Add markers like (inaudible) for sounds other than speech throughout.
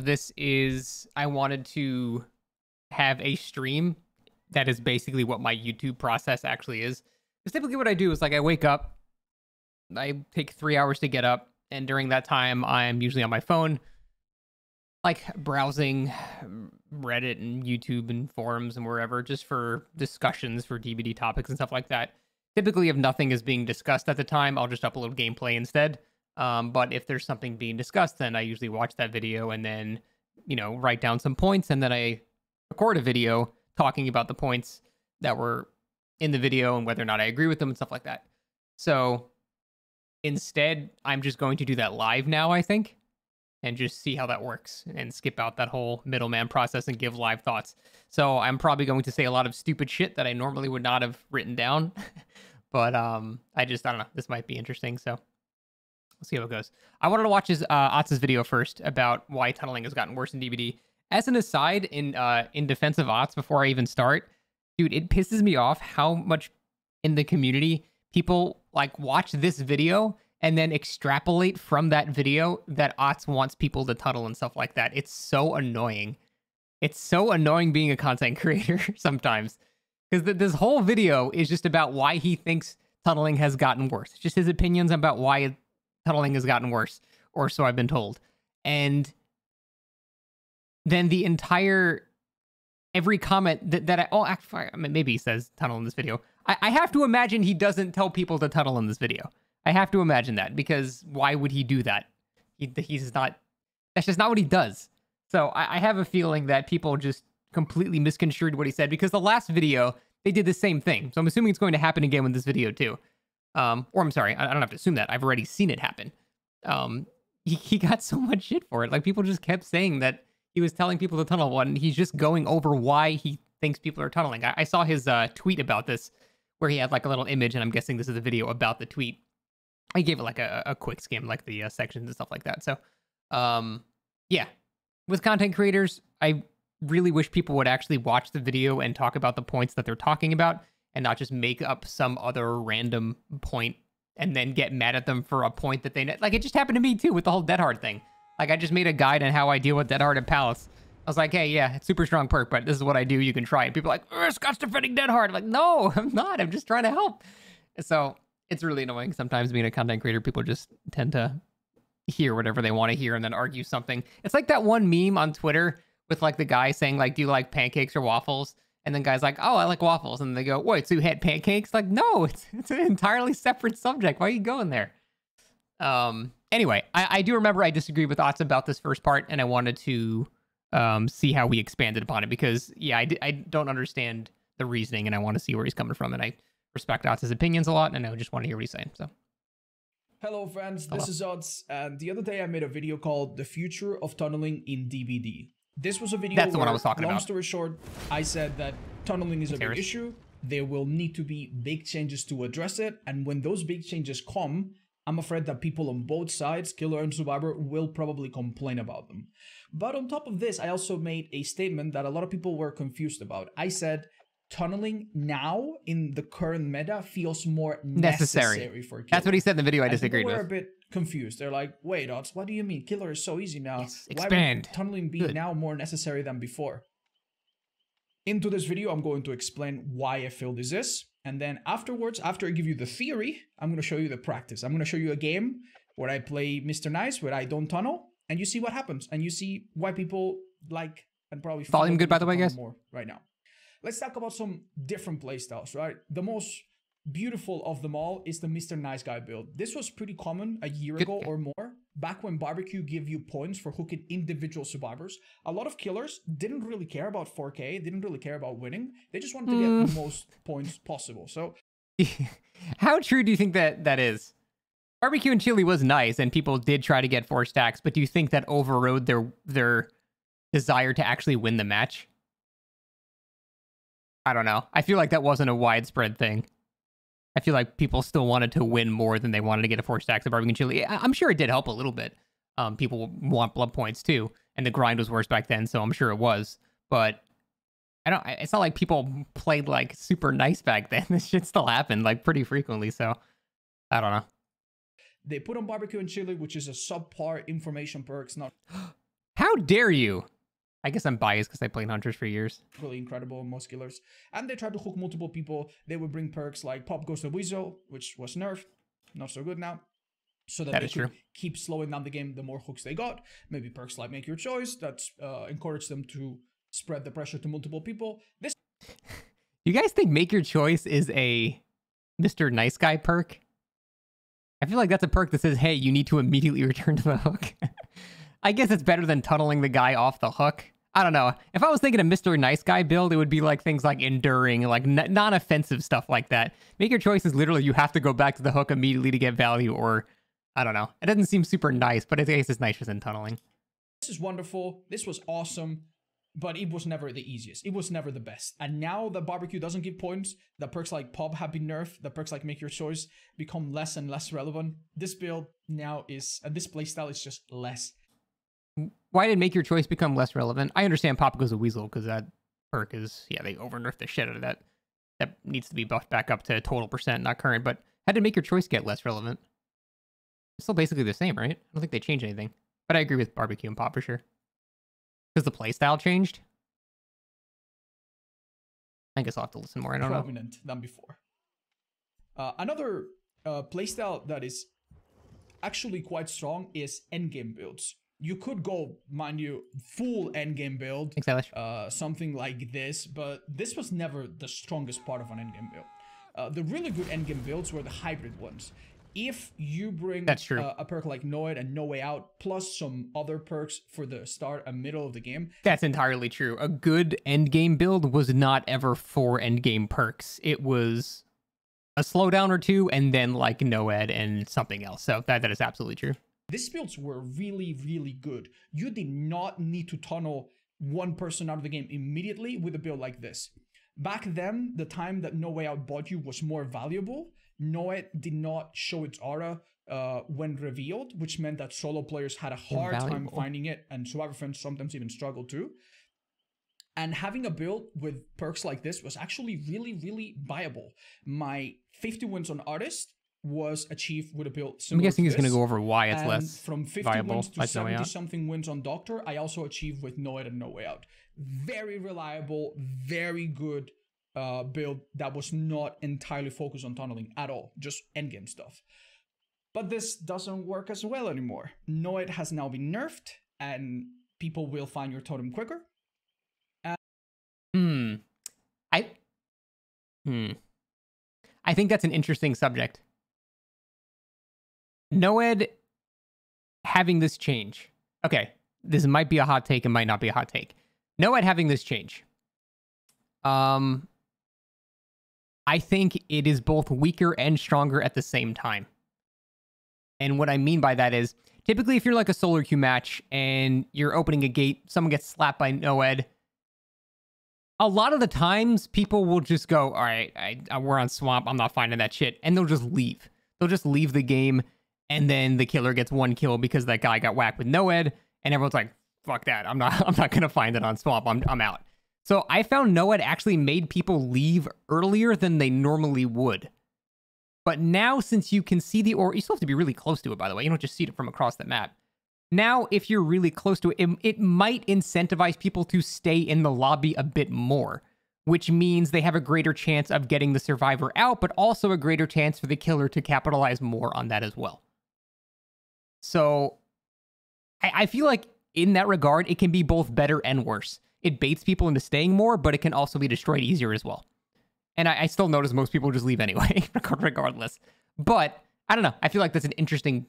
of this is I wanted to have a stream that is basically what my YouTube process actually is. Because typically what I do is like I wake up, I take three hours to get up, and during that time I'm usually on my phone, like browsing Reddit and YouTube and forums and wherever just for discussions for DBD topics and stuff like that. Typically, if nothing is being discussed at the time, I'll just upload gameplay instead. Um, but if there's something being discussed, then I usually watch that video and then, you know, write down some points and then I record a video talking about the points that were in the video and whether or not I agree with them and stuff like that. So instead, I'm just going to do that live now, I think, and just see how that works and skip out that whole middleman process and give live thoughts. So I'm probably going to say a lot of stupid shit that I normally would not have written down. (laughs) but um I just I don't know, this might be interesting. So we'll see how it goes. I wanted to watch his uh Otz's video first about why tunneling has gotten worse in DBD. As an aside, in uh in defense of Otz before I even start, dude, it pisses me off how much in the community people like watch this video and then extrapolate from that video that Otz wants people to tunnel and stuff like that. It's so annoying. It's so annoying being a content (laughs) creator sometimes. Because th- this whole video is just about why he thinks tunneling has gotten worse. Just his opinions about why tunneling has gotten worse, or so I've been told. And then the entire every comment that, that I oh actually, I mean, maybe he says tunnel in this video. I, I have to imagine he doesn't tell people to tunnel in this video. I have to imagine that because why would he do that? He, he's not. That's just not what he does. So I, I have a feeling that people just completely misconstrued what he said because the last video they did the same thing. So I'm assuming it's going to happen again with this video too. Um, or I'm sorry, I, don't have to assume that. I've already seen it happen. Um, he, he got (laughs) so much shit for it. Like people just kept saying that he was telling people to tunnel one. He's just going over why he thinks people are tunneling. I, I saw his uh, tweet about this where he had like a little image, and I'm guessing this is a video about the tweet. I gave it like a, a quick skim, like the uh, sections and stuff like that. So, um, yeah, with content creators, I really wish people would actually watch the video and talk about the points that they're talking about and not just make up some other random point and then get mad at them for a point that they like it just happened to me too with the whole dead Hard thing. Like i just made a guide on how i deal with dead hard at palace. I was like hey yeah it's super strong perk but this is what i do you can try. It people are like scott's defending dead Hard. I'm like no (laughs) i'm not i'm just trying to help. So it's really annoying sometimes being a content creator. People just tend to hear whatever they want to hear and then argue something. It's like that one meme on twitter with like the guy saying like, "Do you like pancakes or waffles?" And then guys like, "Oh, I like waffles," and they go, "Wait, so you had pancakes?" Like, no, (laughs) it's it's an entirely separate subject. Why are you going there? Um. Anyway, I, I do remember I disagreed with Otz about this first part, and I wanted to um see how we expanded upon it because yeah, I, I don't understand the reasoning, and I want to see where he's coming from, and I respect Otz's opinions a lot, and I just want to hear what he's saying. So. Hello friends, this is Otz, and the other day I made a video called The Future of Tunneling in DBD. This was a video That's the one I was talking long about. story short, I said that tunneling is a big issue. There will need to be big changes to address it. And when those big changes come, I'm afraid that people on both sides, killer and survivor, will probably complain about them. But on top of this, I also made a statement that a lot of people were confused about. I said tunneling now in the current meta feels more necessary, necessary for killer. That's what he said in the video I disagreed with. A bit confused. They're like, wait, Otz, what do you mean? Killer is so easy now. Yes, expand. Why would tunneling be Good. now more necessary than before? Into this video, I'm going to explain why I feel this is. And then afterwards, after I give you the theory, I'm going to show you the practice. I'm going to show you a game where I play Mr. Nice, where I don't tunnel, and you see what happens. And you see why people like and probably... Volume good, by the way, guys? More right now. Let's talk about some different playstyles, right? The most beautiful of them all is the Mr. Nice Guy build. This was pretty common a year Good. ago or more, back when barbecue give you points for hooking individual survivors. A lot of killers didn't really care about 4K, didn't really care about winning. They just wanted to get the hmm. most points possible. So, (laughs) how true do you think that that is? Barbecue and chili was nice, and people did try to get four stacks. But do you think that overrode their their desire to actually win the match? I don't know. I feel like that wasn't a widespread thing. I feel like people still wanted to win more than they wanted to get a four stacks of barbecue and chili. I'm sure it did help a little bit. Um, people want blood points too, and the grind was worse back then, so I'm sure it was. But I don't. It's not like people played like super nice back then. (laughs) This shit still happened like pretty frequently. So I don't know. They put on barbecue and chili, which is a subpar information perks. Not (gasps) How dare you? I guess I'm biased because I played Huntress for years. Really incredible musculars. And they tried to hook multiple people. They would bring perks like Pop Goes the Weasel, which was nerfed. Not so good now. So that, That they is could true. keep slowing down the game the more hooks they got. Maybe perks like Make Your Choice that uh, encourage them to spread the pressure to multiple people. This (laughs) You guys think Make Your Choice is a Mr. Nice Guy perk? I feel like that's a perk that says, hey, you need to immediately (laughs) return to the hook. (laughs) I guess it's better than tunneling the guy off the hook. I don't know. If I was thinking a Mr. Nice Guy build, it would be like things like enduring, like n- non offensive stuff like that. Make Your choices literally you have to go back to the hook immediately to get value, or I don't know. It doesn't seem super nice, but I guess it's nicer than tunneling. This is wonderful. This was awesome. But it was never the easiest. It was never the best. And now the barbecue doesn't give points, the perks like pop have been nerfed, the perks like make your choice become less and less relevant. This build now is, and this playstyle is just less why did make your choice become less relevant? I understand Pop goes a weasel because that perk is yeah they over nerfed the shit out of that. That needs to be buffed back up to total percent, not current. But how did make your choice get less relevant? It's still basically the same, right? I don't think they changed anything. But I agree with barbecue and pop for sure. Because the playstyle changed. I guess I'll have to listen more. I don't know. prominent than before. Uh, another uh, playstyle that is actually quite strong is endgame builds. You could go, mind you, full endgame build, Exactly. uh, something like this, but this was never the strongest part of an endgame build. Uh, the really good endgame builds were the hybrid ones. If you bring That's true. Uh, a perk like Noed and No Way Out, plus some other perks for the start and middle of the game, That's entirely true. A good endgame build was not ever for endgame perks. It was a slowdown or two, and then like Noed and something else. So that that is absolutely true. These builds were really, really good. You did not need to tunnel one person out of the game immediately with a build like this. Back then, the time that No Way Out bought you was more valuable. Noed did not show its aura uh, when revealed, which meant that solo players had a hard time finding it, and survivor friends sometimes even struggled too. And having a build with perks like this was actually really, really viable. My 50 wins on Artist was achieved with a build I'm guessing he's going to go over why it's And less from 50 viable. wins to like 70 Out. something wins on Doctor, I also achieved with Noed and No Way Out. Very reliable, very good uh, build that was not entirely focused on tunneling at all, just endgame stuff. But this doesn't work as well anymore. Noed has now been nerfed, and people will find your totem quicker. Hmm. I. Hmm. I think that's an interesting subject. Noed having this change. Okay, this might be a hot take. It might not be a hot take. Noed having this change. Um. I think it is both weaker and stronger at the same time. And what I mean by that is typically if you're like a solo queue match and you're opening a gate, someone gets slapped by Noed a lot of the times people will just go, all right, I, I, we're on swamp. I'm not finding that shit. And they'll just leave. They'll just leave the game. And then the killer gets one kill because that guy got whacked with Noed. And everyone's like, fuck that. I'm not, (laughs) I'm not to find it on swamp. I'm, I'm out. So I found Noed actually made people leave earlier than they normally would. But now, since you can see the or you still have to be really close to it, by the way. You don't just see it from across the map. Now, if you're really close to it, it, it might incentivize people to stay in the lobby a bit more, which means they have a greater chance of getting the survivor out, but also a greater chance for the killer to capitalize more on that as well. So I, I feel like in that regard, it can be both better and worse. It baits people into staying more, but it can also be destroyed easier as well. And I, I still notice most people just leave anyway, (laughs) regardless. But I don't know. I feel like that's an interesting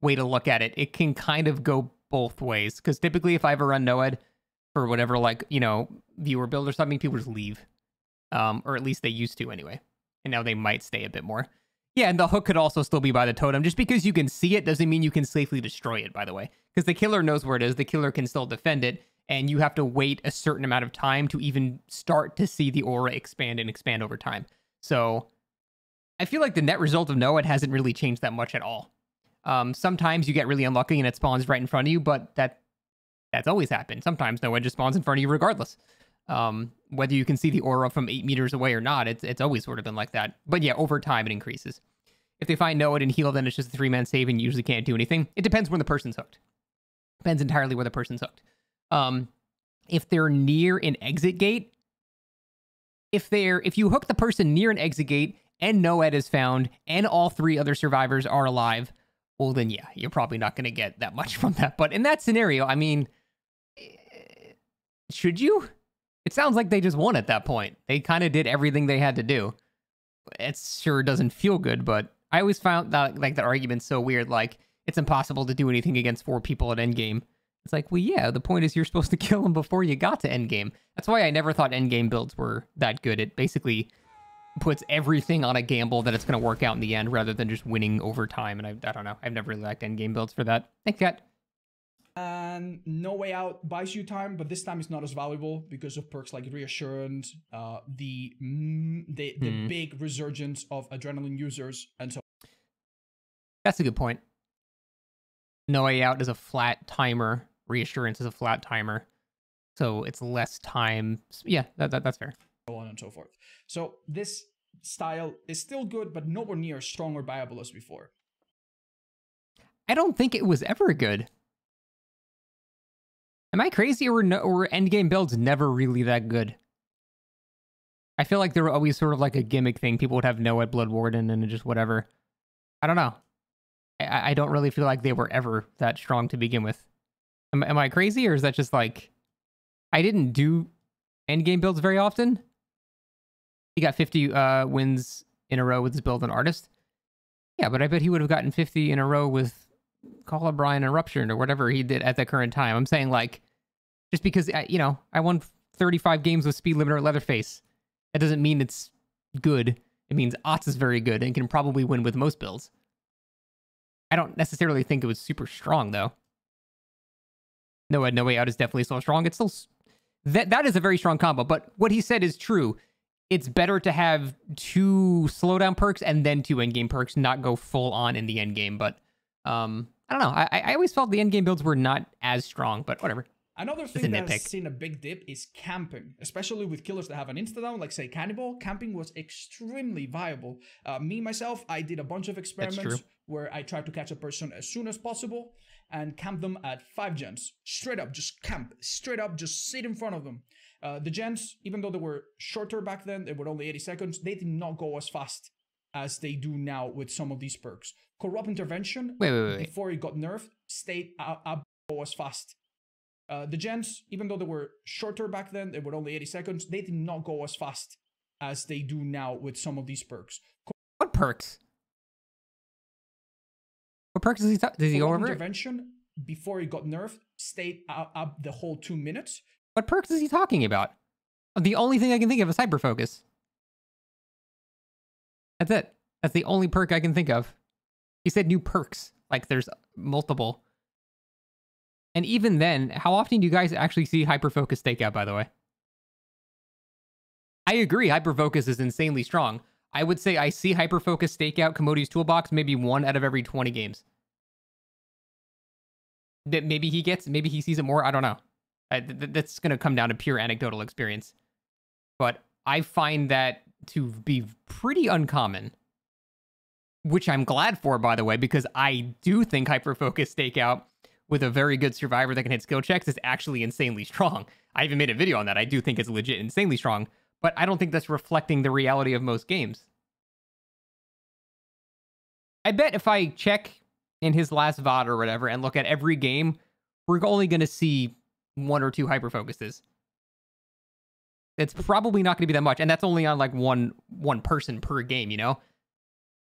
way to look at it. It can kind of go both ways because typically, if I ever run Noed for whatever, like you know, viewer build or something, people just leave, um, or at least they used to anyway. And now they might stay a bit more. Yeah, and the hook could also still be by the totem. Just because you can see it doesn't mean you can safely destroy it. By the way, because the killer knows where it is, the killer can still defend it, and you have to wait a certain amount of time to even start to see the aura expand and expand over time. So, I feel like the net result of Noed hasn't really changed that much at all. Um, sometimes you get really unlucky and it spawns right in front of you, but that that's always happened. Sometimes no one just spawns in front of you regardless. Um, whether you can see the aura from eight meters away or not, it's it's always sort of been like that. But yeah, over time it increases. If they find Noed and heal, then it's just a three man save and you usually can't do anything. It depends when the person's hooked. Depends entirely where the person's hooked. Um, if they're near an exit gate, if they're if you hook the person near an exit gate and NOED is found and all three other survivors are alive, well then yeah, you're probably not going to get that much (laughs) from that. But in that scenario, I mean, eh, should you? It sounds like they just won at that point. They kind of did everything they had to do. It sure doesn't feel good, but I always found that like the argument so weird. Like it's impossible to do anything against four people at endgame. It's like, well, yeah, the point is you're supposed to (laughs) kill them before you got to endgame. That's why I never thought endgame builds were that good. It basically puts everything on a gamble that it's going to work out in the end rather than just winning over time. And I, I don't know. I've never really liked endgame builds for that. Thanks, Cat. And No Way Out buys you time, but this time it's not as valuable because of perks like Reassurance, uh, the the, the mm. big resurgence of adrenaline users, and so. That's a good point. No Way Out is a flat timer. Reassurance is a flat timer, so it's less time. Yeah, that, that that's fair. So on and so forth. So this style is still good, but nowhere near as strong or viable as before. I don't think it was ever good. Am I crazy or no, or endgame builds never really that good? I feel like they were always sort of like a gimmick thing. People would have Noed Blood Warden and just whatever. I don't know. I, I don't really feel like they were ever that strong to begin with. Am, am I crazy or is that just like I didn't do endgame builds very often? He got 50 uh, wins in a row with his build on artist. Yeah, but I bet he would have gotten 50 in a row with Call of Brine Eruption or whatever he did at the current time. I'm saying like, just because I, you know I won 35 games with Speed Limiter Leatherface, that doesn't mean it's good. It means Otz is very good and can probably win with most builds. I don't necessarily think it was super strong though. No, way, no way out is definitely so strong. It's still that that is a very strong combo. But what he said is true. It's better to have two slowdown perks and then two endgame perks, not go full on in the endgame. But um, I don't know. I, I always felt the end game builds were not as strong, but whatever. Another thing that has seen a big dip is camping, especially with killers that have an insta down, like say Cannibal. Camping was extremely viable. Uh, me myself, I did a bunch of experiments where I tried to catch a person as soon as possible and camp them at five gens, straight up, just camp, straight up, just sit in front of them. Uh, the gens, even though they were shorter back then, they were only 80 seconds, they did not go as fast as they do now with some of these perks. Corrupt Intervention, wait, wait, wait. before it got nerfed, stayed up as fast. Uh, the gens, even though they were shorter back then, they were only 80 seconds, they did not go as fast as they do now with some of these perks. What perks? What perks does he, ta- does he go over? Intervention, before he got nerfed, stayed up the whole two minutes. What perks is he talking about? The only thing I can think of is hyper focus. That's it. That's the only perk I can think of. He said new perks. Like there's multiple. And even then, how often do you guys actually see hyperfocus stakeout, by the way? I agree, hyperfocus is insanely strong. I would say I see hyperfocus stakeout Commodious toolbox maybe one out of every 20 games. That maybe he gets, maybe he sees it more. I don't know. That's going to come down to pure anecdotal experience. But I find that to be pretty uncommon, which I'm glad for, by the way, because I do think hyperfocus stakeout with a very good survivor that can hit skill checks is actually insanely strong. I even made a video on that. I do think it's legit insanely strong, but I don't think that's reflecting the reality of most games. I bet if I check in his last VOD or whatever and look at every game, we're only going to see one or two hyper focuses. It's probably not going to be that much, and that's only on like one one person per game. You know,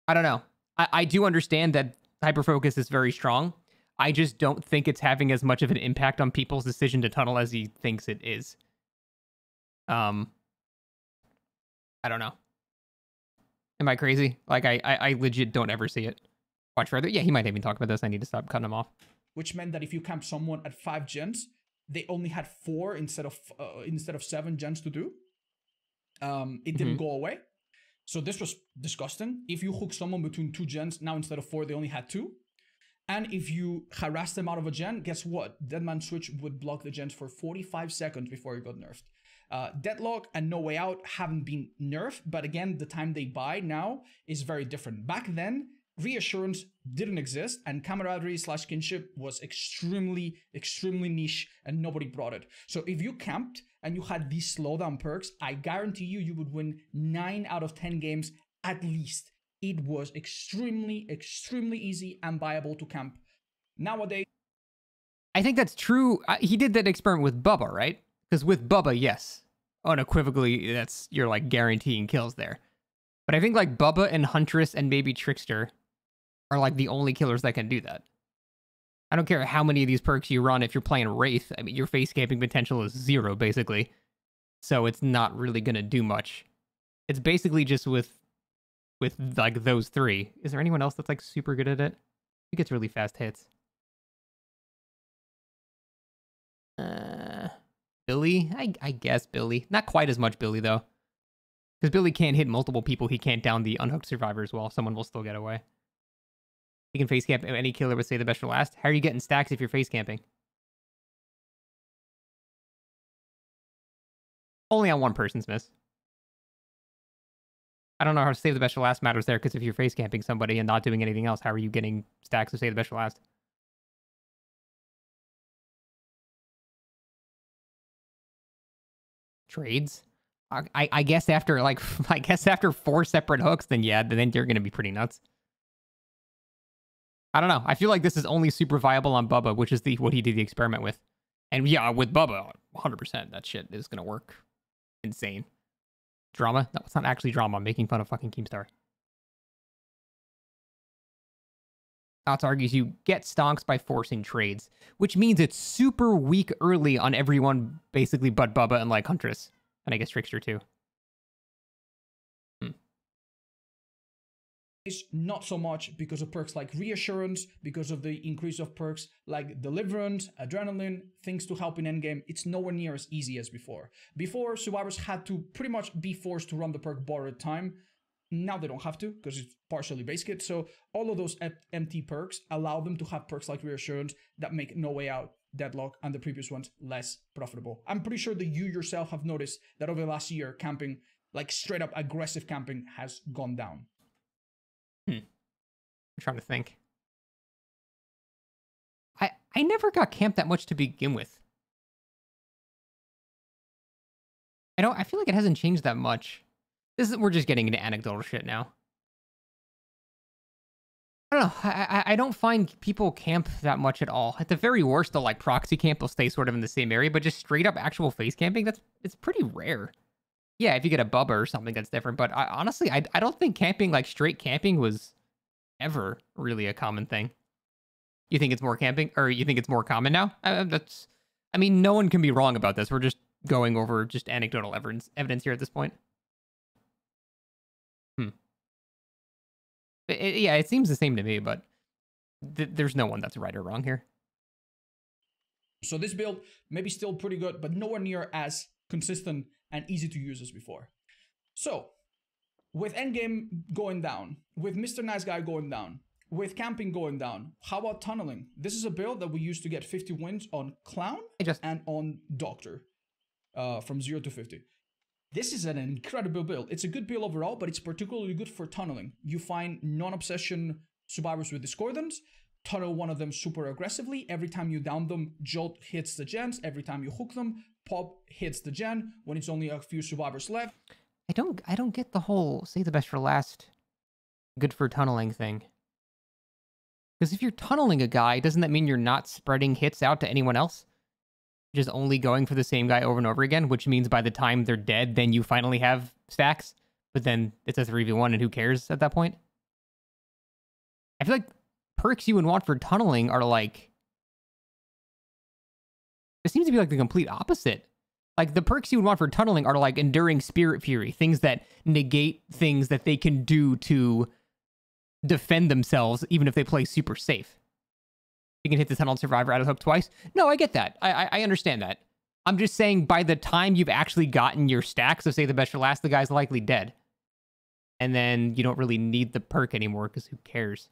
I don't know. I, I do understand that hyper focus is very strong. I just don't think it's having as much of an impact on people's decision to tunnel as he thinks it is. Um, I don't know. Am I crazy? Like I, I, I legit don't ever see it. Watch further. Yeah, he might even talk about this. I need to stop cutting him off. Which meant that if you camp someone at five gens, they only had four instead of uh, instead of seven gens to do. Um, it didn't mm-hmm. go away. So this was disgusting. If you hook someone between two gens, now instead of four, they only had two. And if you harass them out of a gen, guess what? Deadman Switch would block the gens for 45 seconds before it got nerfed. Uh, Deadlock and No Way Out haven't been nerfed, but again, the time they buy now is very different. Back then, reassurance didn't exist and camaraderie slash kinship was extremely extremely niche and nobody brought it so if you camped and you had these slowdown perks i guarantee you you would win 9 out of 10 games at least it was extremely extremely easy and viable to camp nowadays i think that's true he did that experiment with bubba right because with bubba yes unequivocally that's you're like guaranteeing kills there but i think like bubba and huntress and maybe trickster are like the only killers that can do that. I don't care how many of these perks you run if you're playing Wraith. I mean, your face camping potential is zero, basically. So it's not really going to do much. It's basically just with, with like those three. Is there anyone else that's like super good at it? He gets really fast hits. Uh, Billy? I, I guess Billy. Not quite as much Billy, though. Because Billy can't hit multiple people. He can't down the unhooked survivors well. Someone will still get away. You can face camp any killer would say the best for last. How are you getting stacks if you're face camping? Only on one person's miss. I don't know how to save the best for last matters there, because if you're face camping somebody and not doing anything else, how are you getting stacks to save the best for last? Trades? I, I guess after like (laughs) I guess after four separate hooks, then yeah, then you're gonna be pretty nuts. I don't know. I feel like this is only super viable on Bubba, which is the what he did the experiment with. And yeah, with Bubba, 100% that shit is going to work. Insane. Drama? No, it's not actually drama. I'm making fun of fucking Keemstar. Otz argues you get stonks by forcing trades, which means it's super weak early on everyone basically but Bubba and like Huntress. And I guess Trickster too. Not so much because of perks like reassurance, because of the increase of perks like deliverance, adrenaline, things to help in endgame. It's nowhere near as easy as before. Before, survivors had to pretty much be forced to run the perk borrowed time. Now they don't have to because it's partially base kit. So all of those empty perks allow them to have perks like reassurance that make no way out deadlock and the previous ones less profitable. I'm pretty sure that you yourself have noticed that over the last year, camping, like straight up aggressive camping, has gone down. Hmm. I'm trying to think. I I never got camped that much to begin with. I don't. I feel like it hasn't changed that much. This is we're just getting into anecdotal shit now. I don't know. I, I don't find people camp that much at all. At the very worst, they'll like proxy camp. They'll stay sort of in the same area, but just straight up actual face camping. That's it's pretty rare yeah, if you get a bubba or something, that's different. But I, honestly, I, I don't think camping, like straight camping, was ever really a common thing. You think it's more camping, or you think it's more common now? Uh, that's, I mean, no one can be wrong about this. We're just going over just anecdotal evidence evidence here at this point. Hmm. It, it, yeah, it seems the same to me, but th there's no one that's right or wrong here. So this build maybe still pretty good, but nowhere near as consistent and easy to use as before. So, with Endgame going down, with Mr. Nice Guy going down, with camping going down, how about tunneling? This is a build that we used to get 50 wins on Clown just... and on Doctor uh, from 0 to 50. This is an incredible build. It's a good build overall, but it's particularly good for tunneling. You find non-obsession survivors with discordance, tunnel one of them super aggressively. Every time you down them, Jolt hits the gens. Every time you hook them, Pop hits the gen when it's only a few survivors left. I don't I don't get the whole say the best for last good for tunneling thing. Because if you're tunneling a guy, doesn't that mean you're not spreading hits out to anyone else? Just only going for the same guy over and over again, which means by the time they're dead, then you finally have stacks. But then it's a 3v1 and who cares at that point? I feel like perks you would want for tunneling are like it seems to be like the complete opposite. Like the perks you would want for tunneling are like enduring spirit fury, things that negate things that they can do to defend themselves, even if they play super safe. You can hit the tunnel survivor out of hook twice. No, I get that. I, I, I understand that. I'm just saying by the time you've actually gotten your stacks of say the best for last, the guy's likely dead. And then you don't really need the perk anymore because who cares?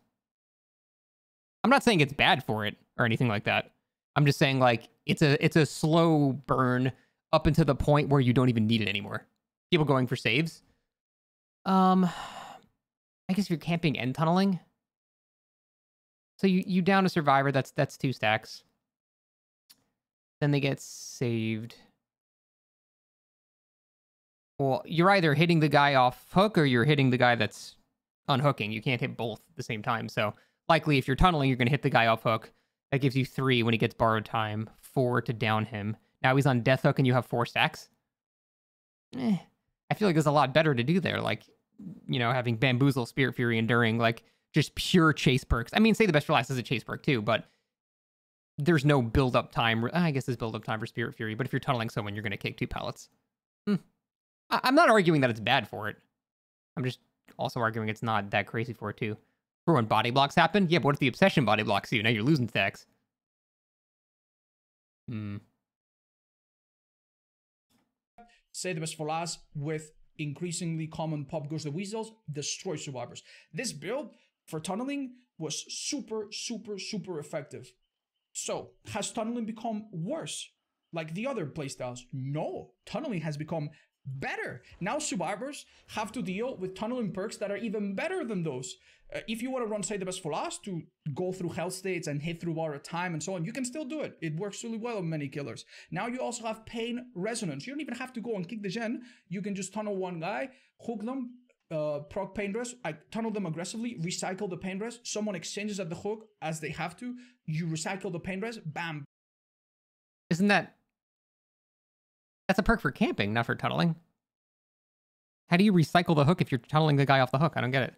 I'm not saying it's bad for it or anything like that. I'm just saying like it's a it's a slow burn up until the point where you don't even need it anymore. People going for saves. Um I guess if you're camping and tunneling, So you, you down a survivor, that's that's two stacks. Then they get saved. Well, you're either hitting the guy off hook or you're hitting the guy that's unhooking. You can't hit both at the same time. So likely if you're tunneling, you're going to hit the guy off hook. That gives you three when he gets borrowed time, four to down him. Now he's on death hook and you have four stacks. Eh, I feel like there's a lot better to do there. Like, you know, having bamboozle, spirit fury, enduring, like just pure chase perks. I mean, say the best for last is a chase perk too, but there's no build up time. I guess there's build up time for spirit fury, but if you're tunneling someone, you're going to kick two pallets. Hmm. I- I'm not arguing that it's bad for it. I'm just also arguing it's not that crazy for it too. For when body blocks happen, yeah, but what if the obsession body blocks you? Now you're losing stacks. Hmm. Say the best for last with increasingly common pop goes the weasels, destroy survivors. This build for tunneling was super, super, super effective. So, has tunneling become worse? Like the other playstyles? No. Tunneling has become better. Now survivors have to deal with tunneling perks that are even better than those. Uh, if you want to run Say the Best for Last to go through health states and hit through borrowed time and so on, you can still do it. It works really well on many killers. Now you also have Pain Resonance. You don't even have to go and kick the gen. You can just tunnel one guy, hook them, uh, proc pain res, I tunnel them aggressively, recycle the pain res. Someone exchanges at the hook as they have to. You recycle the pain res, bam. Isn't that that's a perk for camping, not for tunneling? How do you recycle the hook if you're tunneling the guy off the hook? I don't get it.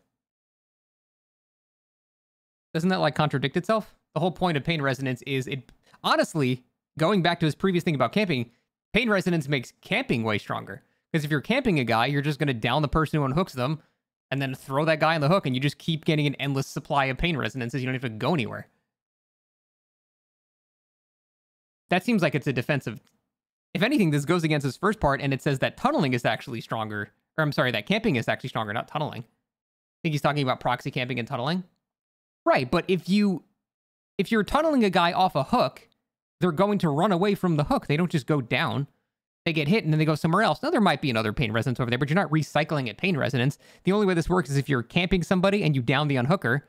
Doesn't that like contradict itself? The whole point of pain resonance is it honestly, going back to his previous thing about camping, pain resonance makes camping way stronger. Because if you're camping a guy, you're just gonna down the person who unhooks them and then throw that guy on the hook and you just keep getting an endless supply of pain resonances. You don't have to go anywhere. That seems like it's a defensive. If anything, this goes against his first part, and it says that tunneling is actually stronger. Or I'm sorry, that camping is actually stronger, not tunneling. I think he's talking about proxy camping and tunneling. Right, but if you if you're tunneling a guy off a hook, they're going to run away from the hook. They don't just go down. They get hit and then they go somewhere else. Now there might be another pain resonance over there, but you're not recycling at pain resonance. The only way this works is if you're camping somebody and you down the unhooker,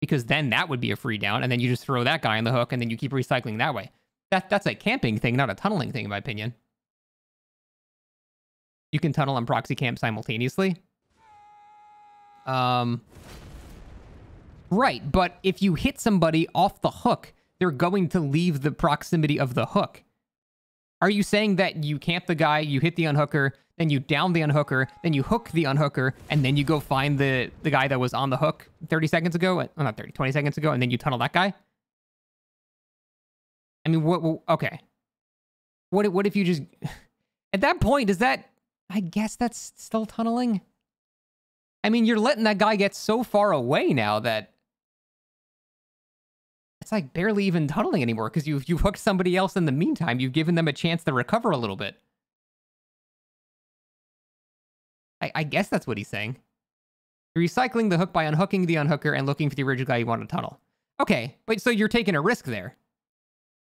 because then that would be a free down, and then you just throw that guy on the hook and then you keep recycling that way. That that's a camping thing, not a tunneling thing, in my opinion. You can tunnel and proxy camp simultaneously. Um, right, but if you hit somebody off the hook, they're going to leave the proximity of the hook. Are you saying that you camp the guy, you hit the unhooker, then you down the unhooker, then you hook the unhooker, and then you go find the, the guy that was on the hook 30 seconds ago? Well, not 30, 20 seconds ago, and then you tunnel that guy? I mean, what, what okay. What, what if you just... (sighs) At that point, is that... I guess that's still tunneling? I mean, you're letting that guy get so far away now that it's like barely even tunneling anymore because you've you've hooked somebody else in the meantime. You've given them a chance to recover a little bit. I, I guess that's what he's saying. Recycling the hook by unhooking the unhooker and looking for the original guy you want to tunnel. Okay, but so you're taking a risk there.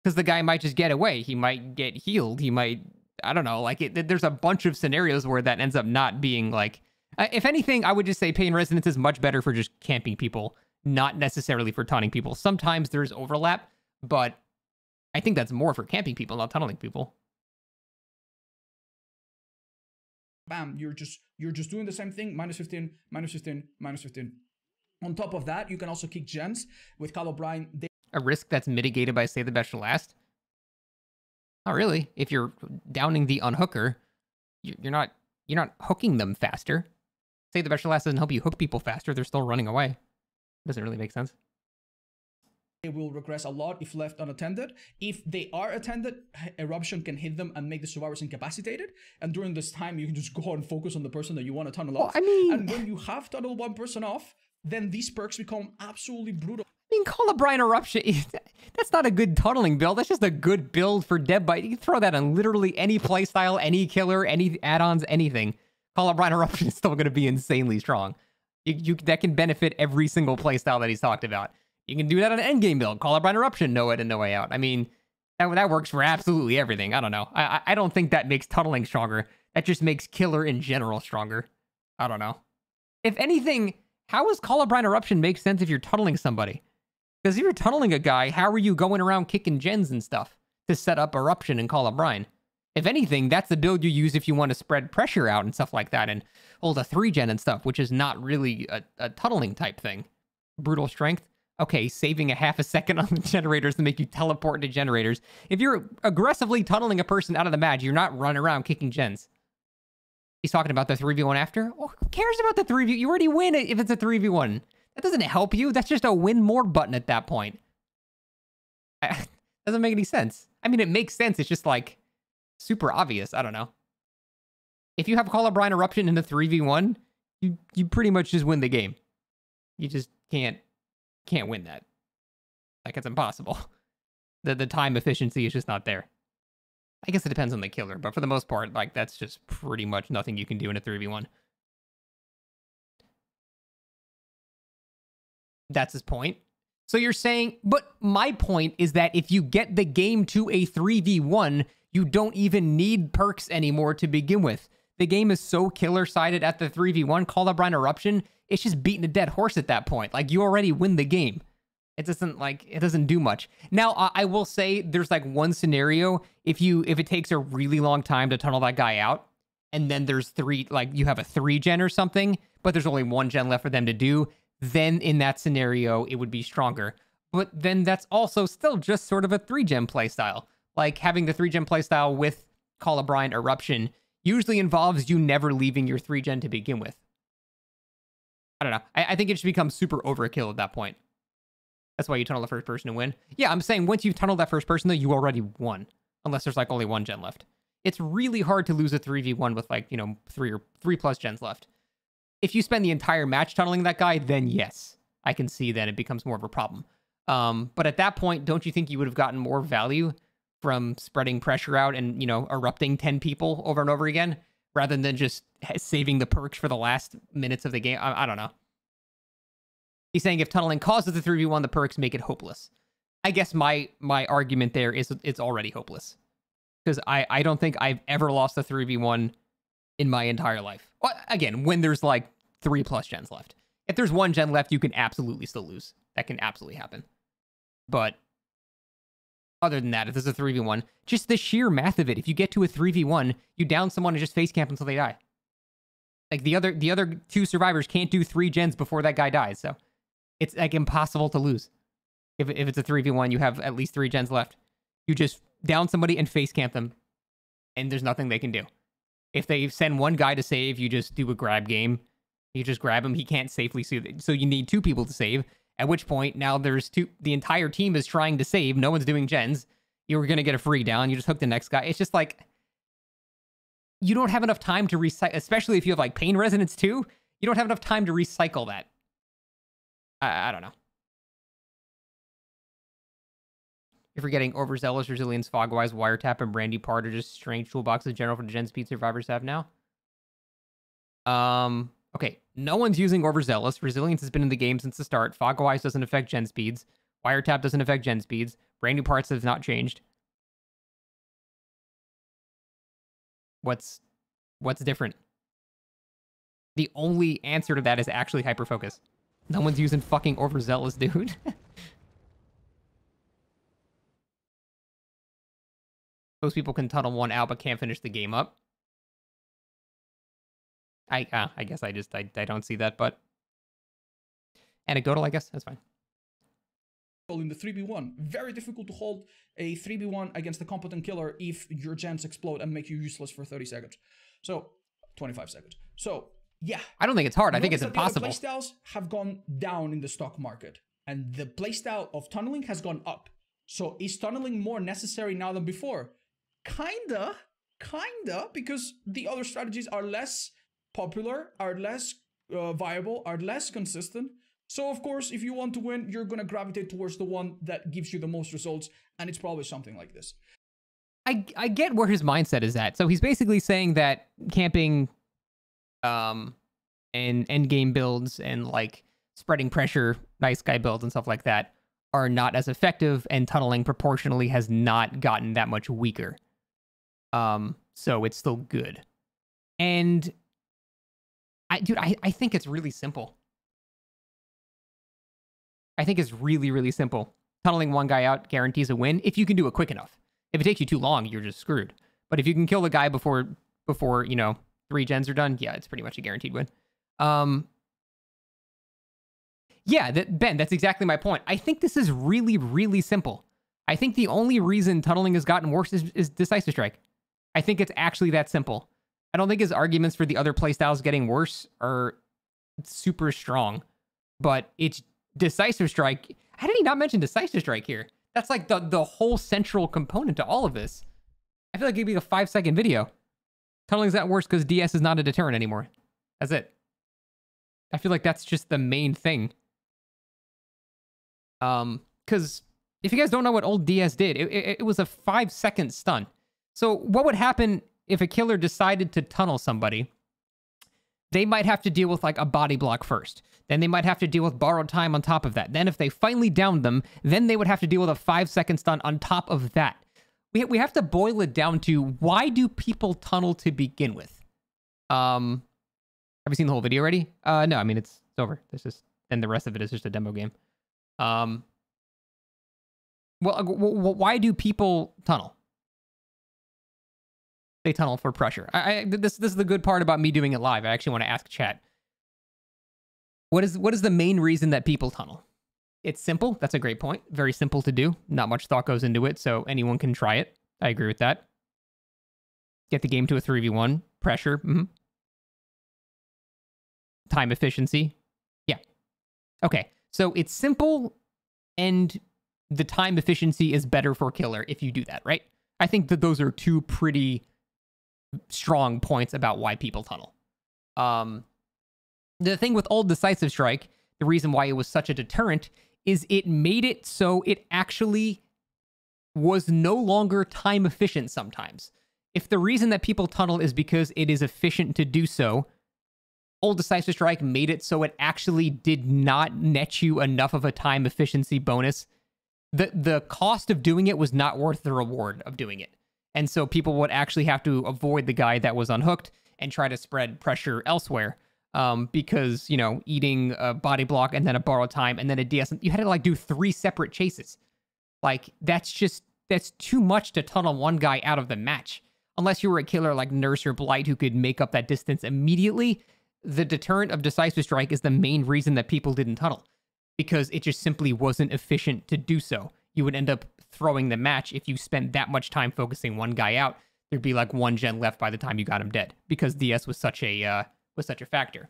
Because the guy might just get away. He might get healed. He might, I don't know, like it, there's a bunch of scenarios where that ends up not being like, if anything, I would just say pain resonance is much better for just camping people not necessarily for taunting people. Sometimes there's overlap, but I think that's more for camping people, not tunneling people. Bam, you're just you're just doing the same thing, minus 15, minus 15, minus 15. On top of that, you can also kick gens with Call of Brine. They- a risk that's mitigated by say the best for last. Not really. If you're downing the unhooker, you're not you're not hooking them faster. Say the best for last doesn't help you hook people faster. They're still running away. Doesn't really make sense. They will regress a lot if left unattended. If they are attended, eruption can hit them and make the survivors incapacitated. And during this time, you can just (laughs) go and focus on the person that you want to tunnel well, off. I mean, and when you have tunneled one person off, then these perks become absolutely brutal. I mean, Call of Brine Eruption, (laughs) that's not a good tunneling build. That's just a good build for Dead Bite. You can throw that on literally any playstyle, any killer, any add-ons, anything. Call of Brine Eruption is still going to be insanely strong. You, you, that can benefit every single playstyle that he's talked about. You can do that on an endgame build. Call of Brine Eruption, Noed and no way out. I mean, that, that works for absolutely everything. I don't know. I, I don't think that makes tunneling stronger. That just makes killer in general stronger. I don't know. If anything, how does Call of Brine Eruption make sense if you're tunneling somebody? Because if you're tunneling a guy, how are you going around kicking gens and stuff to set up eruption and Call of Brine? If anything, that's the build you use if you want to spread pressure out and stuff like that and hold a three gen and stuff, which is not really a, a tunneling type thing. Brutal strength. Okay, saving a half a second (laughs) on the generators to make you teleport into generators. If you're aggressively tunneling a person out of the match, you're not running around kicking gens. He's talking about the 3v1 after. Who cares about the 3v? You already win if it's a 3v1. That doesn't help you. That's just a win more button at that point. (laughs) doesn't make any sense. I mean, it makes sense. It's just like super obvious. I don't know. If you have Call of Brine Eruption in the 3v1, you you pretty much just win the game. You just can't can't win that. Like it's impossible. (laughs) The the time efficiency is just not there. I guess it depends on the killer, but for the most part, like that's just pretty much nothing you can do in a 3v1. That's his point. So you're saying, but my point is that if you get the game to a 3v1, you don't even need perks anymore to begin with. The game is so killer sided at the 3v1 Call of Brine Eruption, it's just beating a dead horse at that point. Like you already win the game. It doesn't like it doesn't do much. Now I, I will say there's like one scenario if you if it takes a really long time to tunnel that guy out, and then there's three like you have a three gen or something, but there's only one gen left for them to do. Then in that scenario it would be stronger. But then that's also still just sort of a three gen playstyle. Like having the three gen playstyle with Call of Brine Eruption usually involves you never leaving your three gen to begin with. I don't know. I, I think it should become super overkill at that point. That's why you tunnel the first person to win. Yeah, I'm saying once you've tunneled that first person, though, you already won. Unless there's like only one gen left. It's really hard to lose a 3v1 with like, you know, three or three plus gens left. If you spend the entire match tunneling that guy, then yes, I can see that it becomes more of a problem. Um, but at that point, don't you think you would have gotten more value from spreading pressure out and, you know, erupting 10 people over and over again rather than just saving the perks for the last minutes of the game? I, I don't know. He's saying if tunneling causes the 3v1, the perks make it hopeless. I guess my my argument there is it's already hopeless. Because I, I don't think I've ever lost a 3v1 in my entire life. Well, again, when there's like three plus gens left. If there's one gen left, you can absolutely still lose. That can absolutely happen. But other than that, if there's a 3v1, just the sheer math of it, if you get to a 3v1, you down someone and just face camp until they die. Like the other the other two survivors can't do three gens before that guy dies, so it's like impossible to lose. If, if it's a 3v1, you have at least three gens left. You just down somebody and face camp them, and there's nothing they can do. If they send one guy to save, you just do a grab game. You just grab him. He can't safely save. So you need two people to save. At which point, now there's two. The entire team is trying to save. No one's doing gens. You're gonna get a free down. You just hook the next guy. It's just like you don't have enough time to recycle, especially if you have like pain resonance too. You don't have enough time to recycle that. I, I don't know. If you're getting overzealous, resilience, fogwise, wiretap, and brand new part are just strange toolboxes in general for the Gen Speed survivors have now. Um. Okay, no one's using overzealous. Resilience has been in the game since the start. Fogwise doesn't affect gen speeds. Wiretap doesn't affect gen speeds. Brand new parts have not changed. What's what's different? The only answer to that is actually hyperfocus. No one's using fucking overzealous, (laughs) dude. Most people can tunnel one out but can't finish the game up. I uh, I guess I just I, I don't see that, but anecdotal, I guess that's fine. In the 3v1, very difficult to hold a 3v1 against a competent killer if your gens explode and make you useless for 30 seconds. So 25 seconds. So yeah. I don't think it's hard. I think it's impossible. Playstyles have gone down in the stock market, and the playstyle of tunneling has gone up. So is tunneling more necessary now than before? Kinda, kinda, because the other strategies are less popular, are less uh, viable, are less consistent. So of course, if you want to win, you're gonna gravitate towards the one that gives you the most results, and it's probably something like this. I I get where his mindset is at. So he's basically saying that camping um, and end game builds and like spreading pressure, nice guy builds and stuff like that are not as effective, and tunneling proportionally has not gotten that much weaker. Um, so it's still good. And I, dude, I, I think it's really simple. I think it's really, really simple. Tunneling one guy out guarantees a win if you can do it quick enough. If it takes you too long, you're just screwed. But if you can kill the guy before before, you know, three gens are done, yeah, it's pretty much a guaranteed win. Um Yeah, that, Ben, that's exactly my point. I think this is really, really simple. I think the only reason tunneling has gotten worse is, is decisive strike. I think it's actually that simple. I don't think his arguments for the other playstyles getting worse are super strong, but it's decisive strike. How did he not mention decisive strike here? That's like the the whole central component to all of this. I feel like it'd be a five second video. Tunneling's that worse because DS is not a deterrent anymore. That's it. I feel like that's just the main thing. Um, because if you guys don't know what old DS did, it, it, it was a five second stun. So what would happen if a killer decided to tunnel somebody? They might have to deal with like a body block first. Then they might have to deal with borrowed time on top of that. Then if they finally downed them, then they would have to deal with a five second stun on top of that. We, we have to boil it down to why do people tunnel to begin with? Um, have you seen the whole video already? Uh, no, I mean, it's, it's over. This just, and the rest of it is just a demo game. Um, well, why do people tunnel? They tunnel for pressure. I, I, this this is the good part about me doing it live. I actually want to ask chat. What is what is the main reason that people tunnel? It's simple. That's a great point. Very simple to do. Not much thought goes into it, so anyone can try it. I agree with that. Get the game to a 3v1. Pressure. Mm-hmm. Time efficiency. Yeah. Okay. So it's simple and the time efficiency is better for killer if you do that, right? I think that those are two pretty strong points about why people tunnel. Um, the thing with old decisive strike, the reason why it was such a deterrent is it made it so it actually was no longer time efficient sometimes. If the reason that people tunnel is because it is efficient to do so, old decisive strike made it so it actually did not net you enough of a time efficiency bonus the the cost of doing it was not worth the reward of doing it. And so people would actually have to avoid the guy that was unhooked and try to spread pressure elsewhere. Um, because, you know, eating a body block and then a borrowed time and then a DS, you had to like do three separate chases. Like, that's just, that's too much to tunnel one guy out of the match. Unless you were a killer like Nurse or Blight who could make up that distance immediately, the deterrent of Decisive Strike is the main reason that people didn't tunnel because it just simply wasn't efficient to do so. You would end up throwing the match if you spent that much time focusing one guy out. There'd be like one gen left by the time you got him dead because DS was such a uh, was such a factor.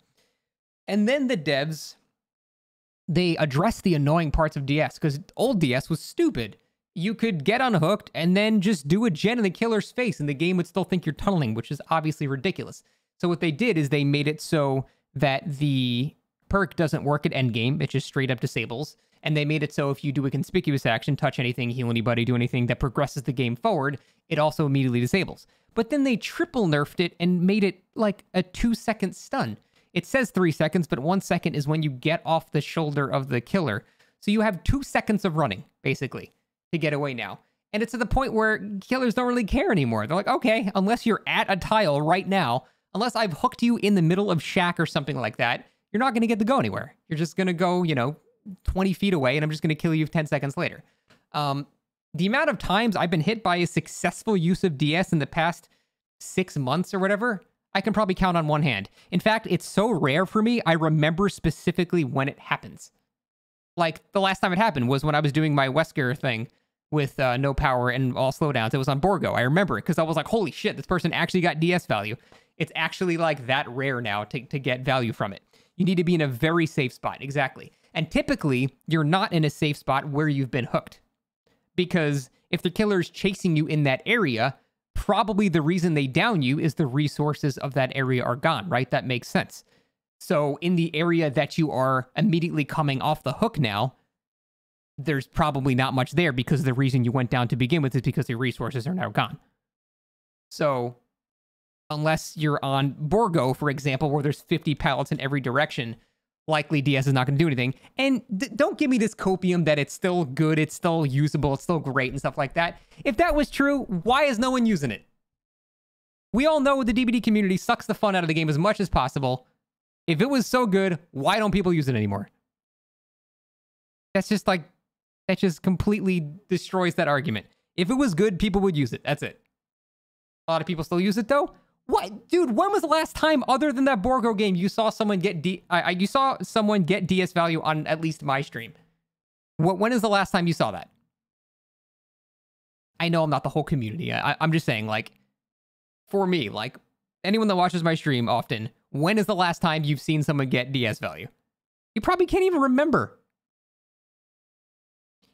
And then the devs they addressed the annoying parts of DS because old DS was stupid. You could get unhooked and then just do a gen in the killer's face, and the game would still think you're tunneling, which is obviously ridiculous. So what they did is they made it so that the perk doesn't work at endgame, it just straight up disables. And they made it so if you do a conspicuous action, touch anything, heal anybody, do anything that progresses the game forward, it also immediately disables. But then they triple nerfed it and made it like a two second stun. It says three seconds, but one second is when you get off the shoulder of the killer. So you have two seconds of running, basically, to get away now. And it's to the point where killers don't really care anymore. They're like, okay, unless you're at a tile right now, unless I've hooked you in the middle of shack or something like that, you're not going to get to go anywhere. You're just going to go, you know, 20 feet away, and I'm just going to kill you 10 seconds later. Um, the amount of times I've been hit by a successful use of DS in the past six months or whatever, I can probably count on one hand. In fact, it's so rare for me, I remember specifically when it happens. Like the last time it happened was when I was doing my Wesker thing with uh, no power and all slowdowns. It was on Borgo. I remember it because I was like, holy shit, this person actually got DS value. It's actually like that rare now to, to get value from it. You need to be in a very safe spot. Exactly. And typically, you're not in a safe spot where you've been hooked. Because if the killer is chasing you in that area, probably the reason they down you is the resources of that area are gone, right? That makes sense. So in the area that you are immediately coming off the hook now, there's probably not much there because the reason you went down to begin with is because the resources are now gone. So unless you're on Borgo, for example, where there's 50 pallets in every direction, likely DS is not going to do anything. And don't give me this copium that it's still good, it's still usable, it's still great, and stuff like that. If that was true, why is no one using it? We all know the DBD community sucks the fun out of the game as much as possible. If it was so good, why don't people use it anymore? That's just like that just completely destroys that argument. If it was good, people would use it. That's it. A lot of people still use it though. What, dude? When was the last time, other than that Borgo game, you saw someone get D? I, you saw someone get DS value on at least my stream? What? When is the last time you saw that? I know I'm not the whole community. I, I'm just saying, like, for me, like anyone that watches my stream often, when is the last time you've seen someone get DS value? You probably can't even remember.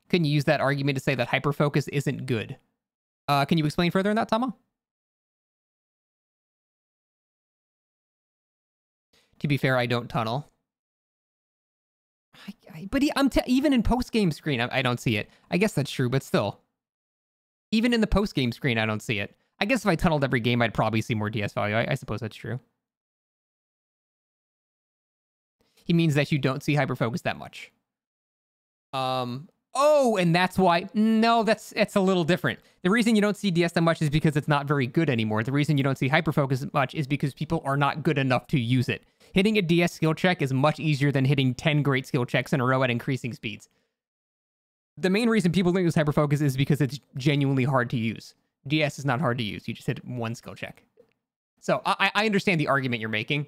Can you use that argument to say that hyperfocus isn't good? Uh, can you explain further in that, Tama? To be fair, I don't tunnel. I, I, but he, I'm even in post game screen, I, I don't see it. I guess that's true, but still, even in the post game screen, I don't see it. I guess if I tunneled every game, I'd probably see more DS value. I, I suppose that's true. He means that you don't see hyperfocus that much. Um. Oh, and that's why. No, that's it's a little different. The reason you don't see DS that much is because it's not very good anymore. The reason you don't see hyperfocus much is because people are not good enough to use it. Hitting a DS skill check is much easier than hitting 10 great skill checks in a row at increasing speeds. The main reason people don't use hyperfocus is because it's genuinely hard to use. DS is not hard to use. You just hit one skill check. So I, I understand the argument you're making,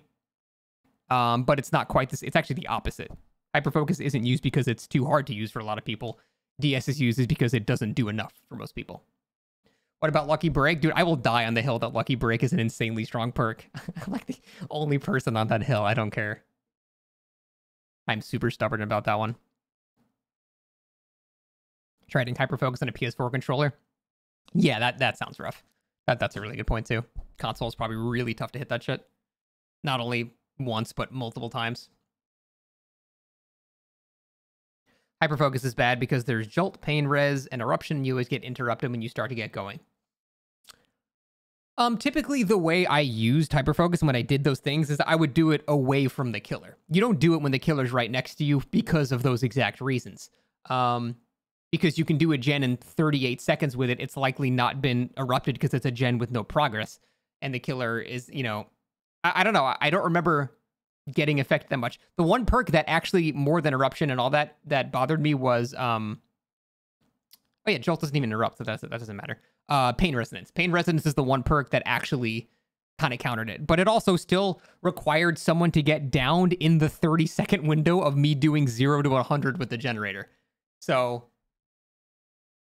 um, but it's not quite this. It's actually the opposite. Hyperfocus isn't used because it's too hard to use for a lot of people. DS is used is because it doesn't do enough for most people. What about Lucky Break? Dude, I will die on the hill that Lucky Break is an insanely strong perk. I'm (laughs) like the only person on that hill. I don't care. I'm super stubborn about that one. Tried in hyperfocus on a PS4 controller. Yeah, that, that sounds rough. That, that's a really good point, too. Console is probably really tough to hit that shit. Not only once, but multiple times. Hyperfocus is bad because there's jolt, pain, res, and eruption, and you always get interrupted when you start to get going. Um, typically the way I used hyperfocus when I did those things is I would do it away from the killer. You don't do it when the killer's right next to you because of those exact reasons. Um, because you can do a gen in 38 seconds with it, it's likely not been erupted because it's a gen with no progress. And the killer is, you know, I, I don't know. I don't remember getting affected that much. The one perk that actually more than eruption and all that that bothered me was um Oh yeah, Jolt doesn't even erupt, so that's, that doesn't matter uh, Pain Resonance. Pain Resonance is the one perk that actually kind of countered it, but it also still required someone to get downed in the 30 second window of me doing 0 to 100 with the generator. So,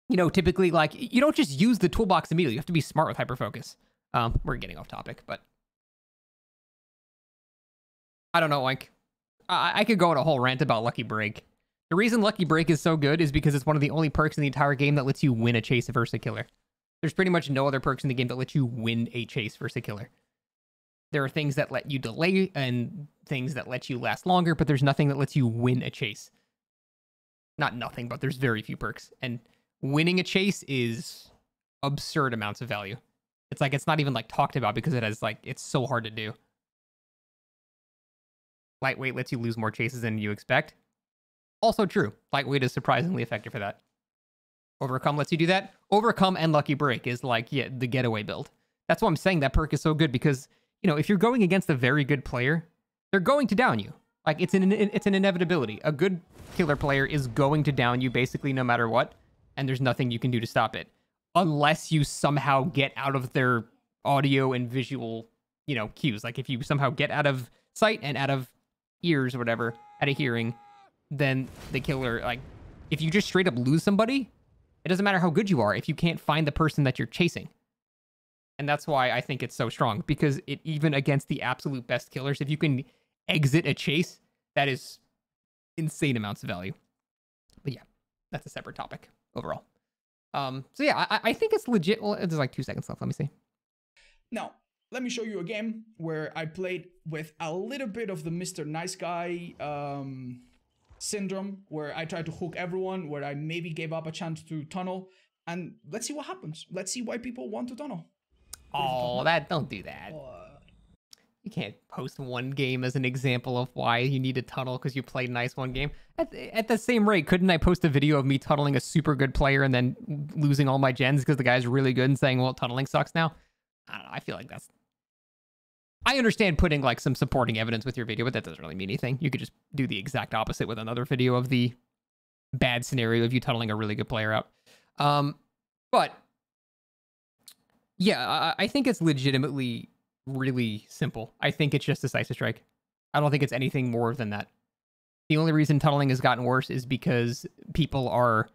you know, typically, like, you don't just use the toolbox immediately. You have to be smart with hyperfocus. Um, we're getting off topic, but I don't know, like, I, I could go on a whole rant about Lucky Break. The reason Lucky Break is so good is because it's one of the only perks in the entire game that lets you win a chase versus a killer. There's pretty much no other perks in the game that let you win a chase versus a killer. There are things that let you delay and things that let you last longer, but there's nothing that lets you win a chase. Not nothing, but there's very few perks. And winning a chase is absurd amounts of value. It's like it's not even like talked about because it has like it's so hard to do. Lightweight lets you lose more chases than you expect. Also true. Lightweight is surprisingly effective for that. Overcome lets you do that. Overcome and Lucky Break is like, yeah, the getaway build. That's why I'm saying that perk is so good because, you know, if you're going against a very good player, they're going to down you. Like it's an it's an inevitability. A good killer player is going to down you basically no matter what, and there's nothing you can do to stop it. Unless you somehow get out of their audio and visual, you know, cues. Like if you somehow get out of sight and out of ears or whatever, out of hearing, then the killer like if you just straight up lose somebody, it doesn't matter how good you are if you can't find the person that you're chasing. And that's why I think it's so strong because it even against the absolute best killers, if you can exit a chase, that is insane amounts of value. But yeah, that's a separate topic overall. Um, so yeah, I, I think it's legit. Well, there's like two seconds left. Let me see. Now, let me show you a game where I played with a little bit of the Mr. Nice Guy um, syndrome where I tried to hook everyone, where I maybe gave up a chance to tunnel. And let's see what happens. Let's see why people want to tunnel. Oh, that don't do that. You can't post one game as an example of why you need a tunnel because you played nice one game. At, at the same rate, couldn't I post a video of me tunneling a super good player and then losing all my gens because the guy's really good and saying, well, tunneling sucks now? I don't know. I feel like that's I understand putting like some supporting evidence with your video, but that doesn't really mean anything. You could just do the exact opposite with another video of the bad scenario of you tunneling a really good player out. Um, but yeah, I, I think it's legitimately really simple. I think it's just decisive strike. I don't think it's anything more than that. The only reason tunneling has gotten worse is because people are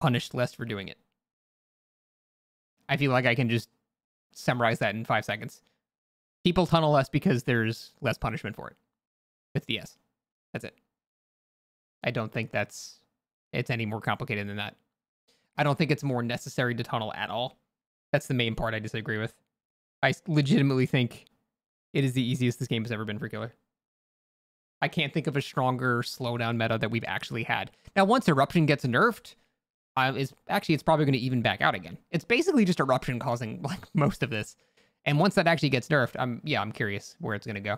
punished less for doing it. I feel like I can just summarize that in five seconds. People tunnel less because there's less punishment for it with DS. That's it. I don't think that's it's any more complicated than that. I don't think it's more necessary to tunnel at all. That's the main part I disagree with. I legitimately think it is the easiest this game has ever been for killer. I can't think of a stronger slowdown meta that we've actually had. Now, once eruption gets nerfed, uh, is actually it's probably going to even back out again. It's basically just eruption causing (laughs) like most of this. And once that actually gets nerfed, I'm yeah, I'm curious where it's going to go.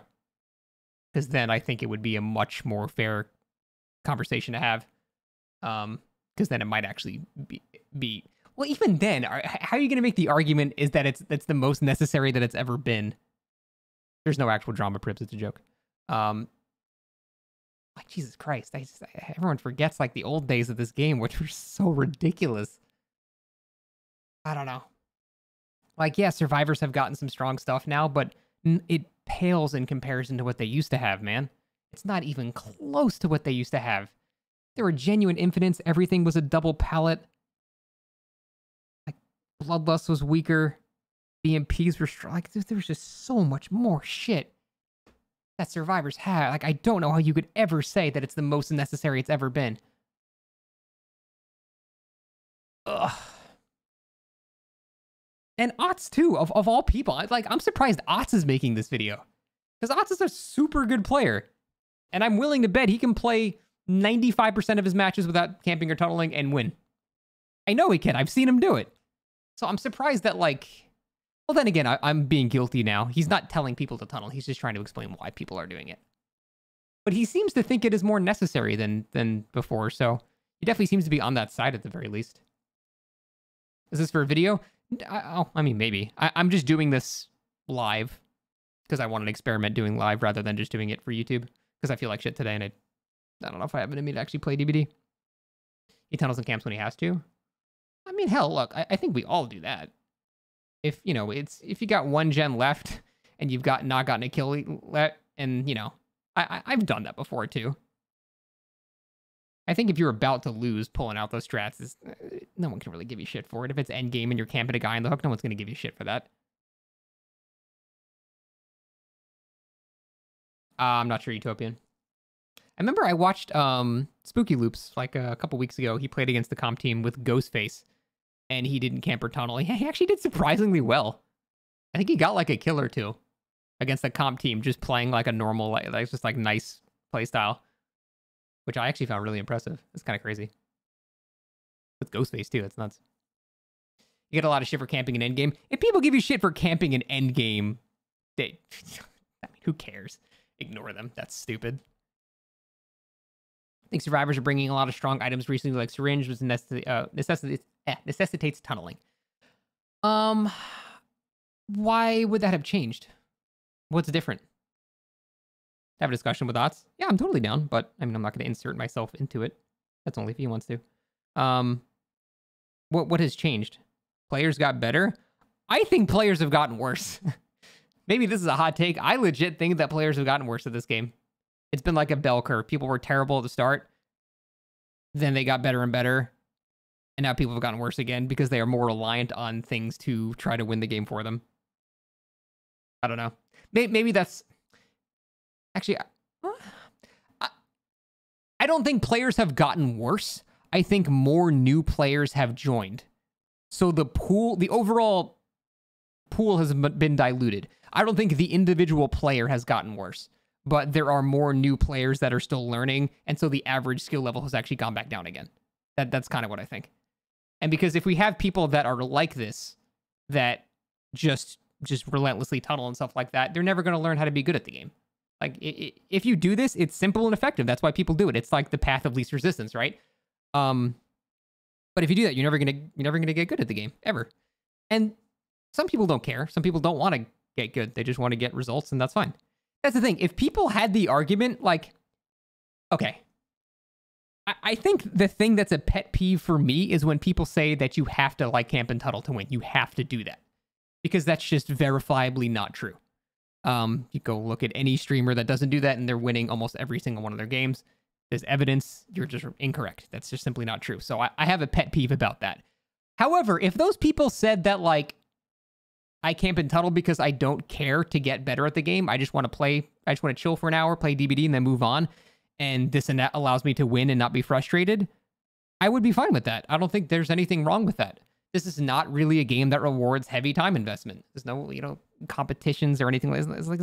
Because then I think it would be a much more fair conversation to have. Um, because then it might actually be be well. Even then, are, how are you going to make the argument is that it's that's the most necessary that it's ever been? There's no actual drama, Prips. It's a joke. Um, like Jesus Christ, I just, everyone forgets like the old days of this game, which were so ridiculous. I don't know. Like, yeah, survivors have gotten some strong stuff now, but it pales in comparison to what they used to have, man. It's not even close to what they used to have. There were genuine infinites. Everything was a double pallet. Like, Bloodlust was weaker. BMPs were strong. Like, there was just so much more shit that survivors have. Like, I don't know how you could ever say that it's the most necessary it's ever been. Ugh. And Otz too, of, of all people. Like, I'm surprised Otz is making this video. Because Otz is a super good player. And I'm willing to bet he can play 95% of his matches without camping or tunneling and win. I know he can. I've seen him do it. So I'm surprised that, like, well, then again, I, am being guilty now. He's not telling people to tunnel. He's just trying to explain why people are doing it. But he seems to think it is more necessary than than before. So he definitely seems to be on that side at the very least. Is this for a video? I, oh, I mean, maybe. I, I'm just doing this live because I want to experiment doing live rather than just doing it for YouTube because I feel like shit today and I, I don't know if I have it in to actually play DBD. He tunnels and camps when he has to. I mean, hell, look, I, I think we all do that if you know it's if you got one gen left and you've got not gotten a kill and you know I, I have done that before too. I think if you're about to lose, pulling out those strats is uh, no one can really give you shit for it. If it's end game and you're camping a guy in the hook, no one's gonna give you shit for that. Uh, I'm not sure Utopian. I remember I watched um, SpookyLoopz like a couple weeks ago. He played against the comp team with Ghostface, and he didn't camper tunnel. He actually did surprisingly well. I think he got like a kill or two against the comp team, just playing like a normal, like, just like nice play style, which I actually found really impressive. It's kind of crazy. With Ghostface too, it's nuts. You get a lot of shit for camping in endgame. If people give you shit for camping in endgame, they, (laughs) I mean, who cares? Ignore them. That's stupid. I think survivors are bringing a lot of strong items recently, like syringe, was necessity, uh, necessitates, eh, necessitates tunneling. Um, why would that have changed? What's different? Have a discussion with Otz? Yeah, I'm totally down, but I mean, I'm not going to insert myself into it. That's only if he wants to. Um, what what has changed? Players got better. I think players have gotten worse. (laughs) Maybe this is a hot take. I legit think that players have gotten worse at this game. It's been like a bell curve. People were terrible at the start. Then they got better and better. And now people have gotten worse again because they are more reliant on things to try to win the game for them. I don't know. Maybe that's actually. I I don't think players have gotten worse. I think more new players have joined. So the pool, the overall pool has been diluted. I don't think the individual player has gotten worse but there are more new players that are still learning, and so the average skill level has actually gone back down again. That that's kind of what I think. And because if we have people that are like this, that just just relentlessly tunnel and stuff like that, they're never going to learn how to be good at the game. Like if you do this, it's simple and effective. That's why people do it. It's like the path of least resistance, right? Um, but if you do that, you're never gonna you're never gonna get good at the game ever. And some people don't care. Some people don't want to get good. They just want to get results, and that's fine. That's the thing. If people had the argument, like, okay, I, I think the thing that's a pet peeve for me is when people say that you have to like Camp and tunnel to win. You have to do that because that's just verifiably not true. Um, you go look at any streamer that doesn't do that and they're winning almost every single one of their games. There's evidence. You're just incorrect. That's just simply not true. So I, I have a pet peeve about that. However, if those people said that like I camp and tunnel because I don't care to get better at the game, I just want to play, I just want to chill for an hour, play DBD, and then move on, and this and that allows me to win and not be frustrated, I would be fine with that. I don't think there's anything wrong with that. This is not really a game that rewards heavy time investment. There's no, you know, competitions or anything like that. like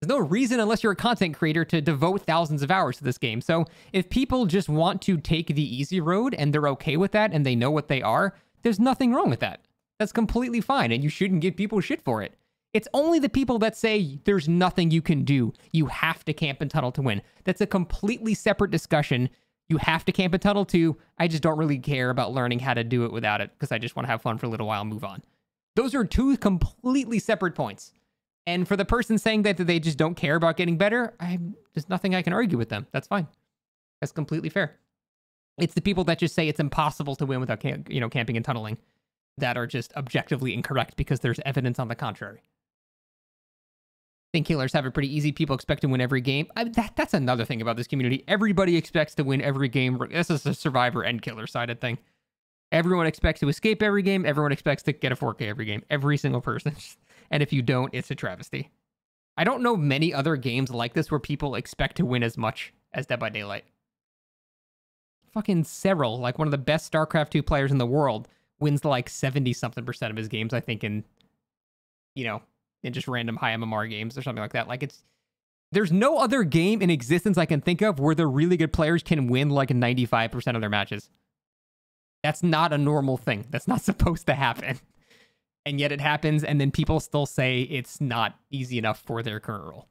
there's no reason unless you're a content creator to devote thousands of hours to this game. So if people just want to take the easy road and they're okay with that and they know what they are, there's nothing wrong with that. That's completely fine and you shouldn't give people shit for it. It's only the people that say there's nothing you can do. You have to camp and tunnel to win. That's a completely separate discussion. You have to camp and tunnel to, I just don't really care about learning how to do it without it because I just want to have fun for a little while and move on. Those are two completely separate points. And for the person saying that they just don't care about getting better, I there's nothing I can argue with them. That's fine. That's completely fair. It's the people that just say it's impossible to win without you know camping and tunneling that are just objectively incorrect because there's evidence on the contrary. Think killers have it pretty easy. People expect to win every game. I, that, that's another thing about this community. Everybody expects to win every game. This is a survivor and killer sided thing. Everyone expects to escape every game. Everyone expects to get a 4K every game. Every single person. (laughs) and if you don't, it's a travesty. I don't know many other games like this where people expect to win as much as Dead by Daylight. Fucking Serral, like one of the best StarCraft 2 players in the world, wins like 70 something percent of his games, I think, in, you know, in just random high MMR games or something like that. Like it's, there's no other game in existence I can think of where the really good players can win like 95% of their matches. That's not a normal thing. That's not (laughs) supposed to happen. And yet it happens, and then people still say it's not easy enough for their current role.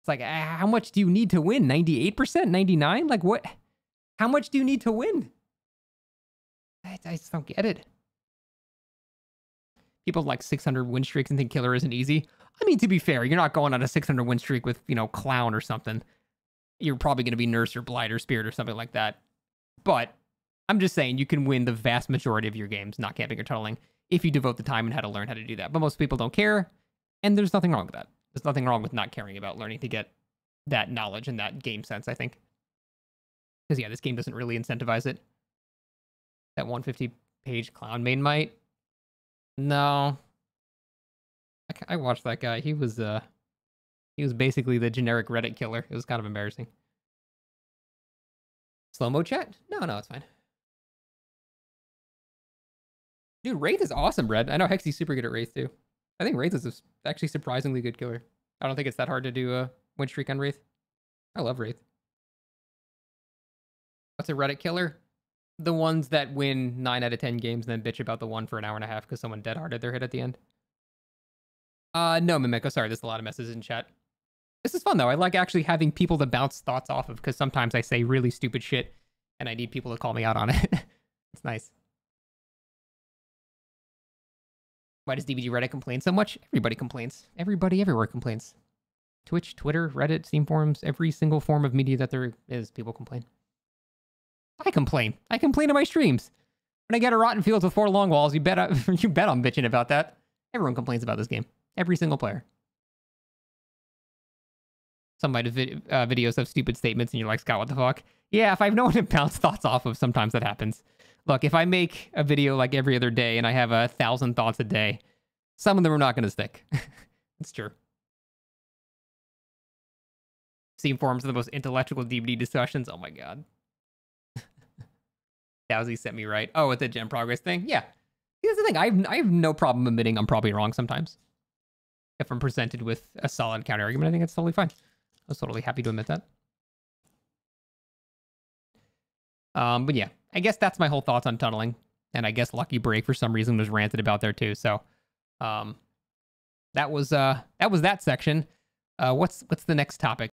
It's like, ah, how much do you need to win? 98%? 99? Like what? How much do you need to win? I, I just don't get it people like 600 win streaks and think killer isn't easy. I mean, to be fair, you're not going on a 600 win streak with, you know, clown or something. You're probably going to be nurse or blight or spirit or something like that. But I'm just saying you can win the vast majority of your games not camping or tunneling if you devote the time and how to learn how to do that. But most people don't care, and there's nothing wrong with that. There's nothing wrong with not caring about learning to get that knowledge and that game sense, I think. Because, yeah, this game doesn't really incentivize it. That 150 page clown main might. No. I, I watched that guy. He was uh he was basically the generic Reddit killer. It was kind of embarrassing. Slow mo chat? No, no, it's fine. Dude, Wraith is awesome, Red. I know Hexy's super good at Wraith too. I think Wraith is a, actually surprisingly good killer. I don't think it's that hard to do a win streak on Wraith. I love Wraith. What's a Reddit killer? The ones that win nine out of ten games and then bitch about the one for an hour and a half because someone dead harded their hit at the end. Uh, no, Mimiko. Sorry, there's a lot of messages in chat. This is fun though. I like actually having people to bounce thoughts off of because sometimes I say really stupid shit and I need people to call me out on it. (laughs) it's nice. Why does DBD Reddit complain so much? Everybody complains. Everybody everywhere complains. Twitch, Twitter, Reddit, Steam forums, every single form of media that there is, people complain. I complain. I complain in my streams. When I get a rotten fields with four long walls, you bet I, (laughs) you bet I'm bitching about that. Everyone complains about this game. Every single player. Some have vid- uh, videos of stupid statements, and you're like, Scott, what the fuck? Yeah, if I have no one to bounce thoughts off of, sometimes that happens. Look, if I make a video like every other day and I have a thousand thoughts a day, some of them are not going to stick. (laughs) it's true. Steam forums are the most intellectual DBD discussions. Oh my god. Dowsy set me right. Oh, with the gen progress thing? Yeah. Here's the thing. I have, I have no problem admitting I'm probably wrong sometimes. If I'm presented with a solid counter argument, I think it's totally fine. I was totally happy to admit that. Um, but yeah, I guess that's my whole thoughts on tunneling. And I guess Lucky Break for some reason was ranted about there too. So um that was uh that was that section. Uh what's what's the next topic?